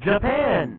Japan.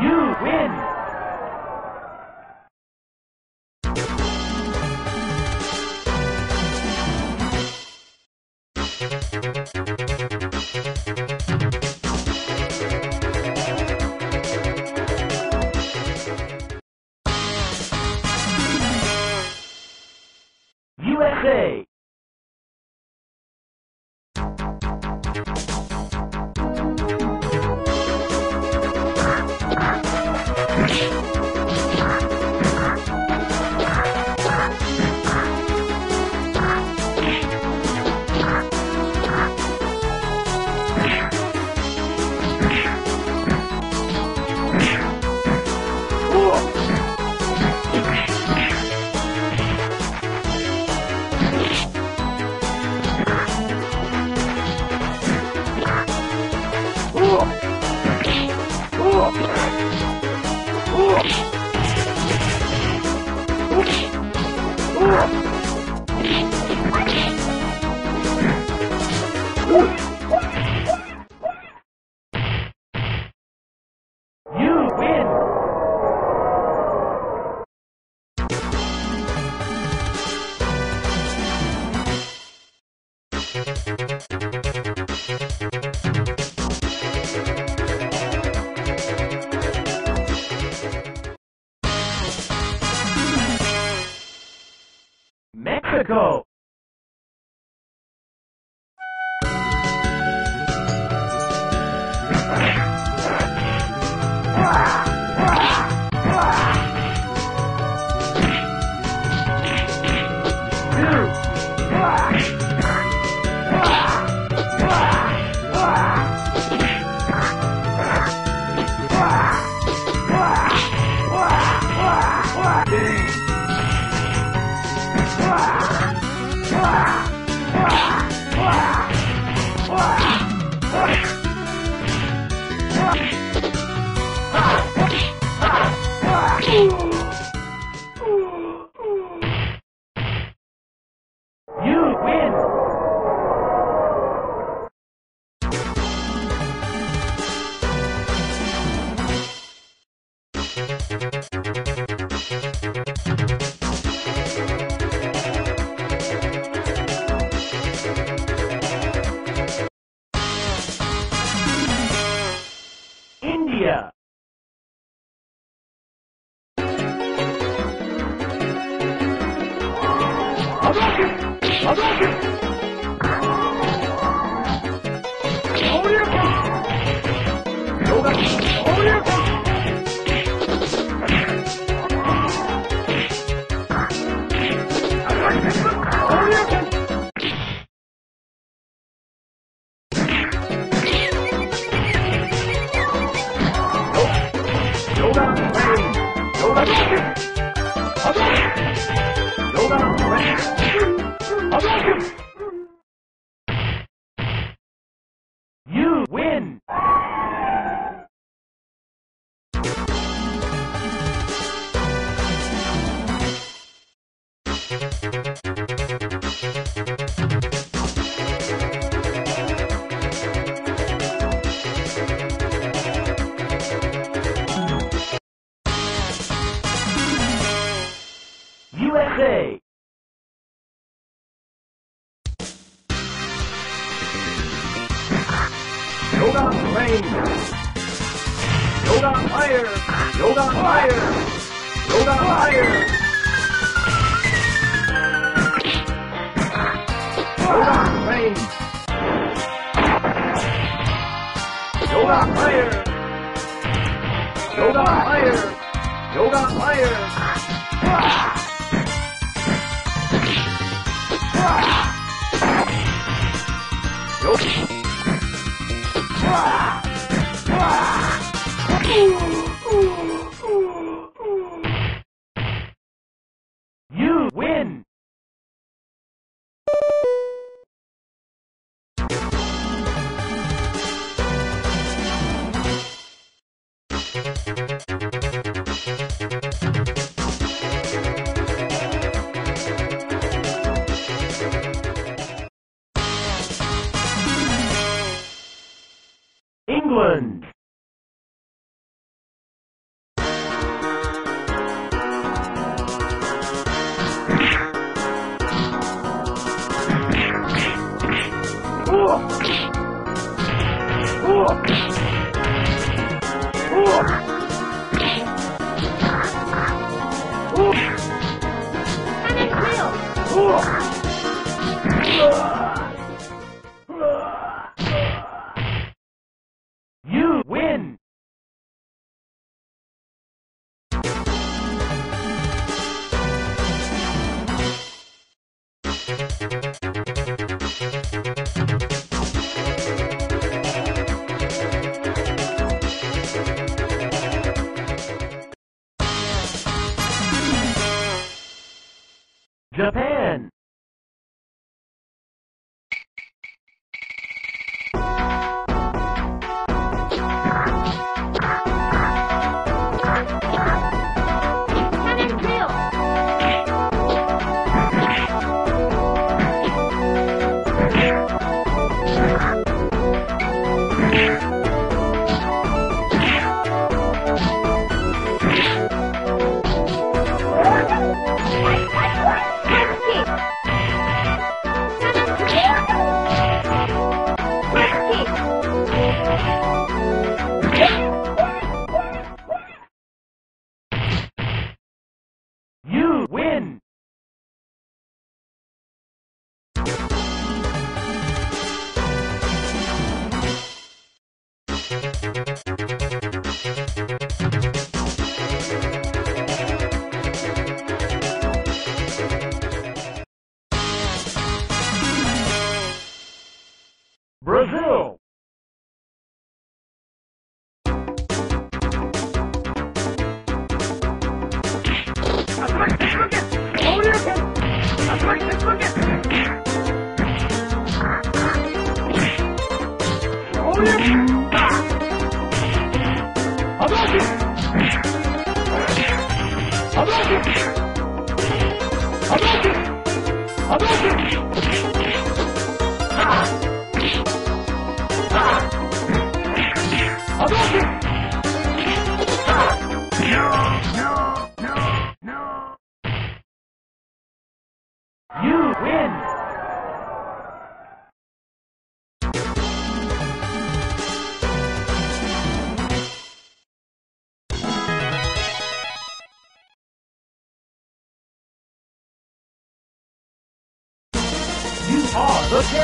You win! You. You Mexico. You England. Panic wheel. Japan.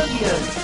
Champion.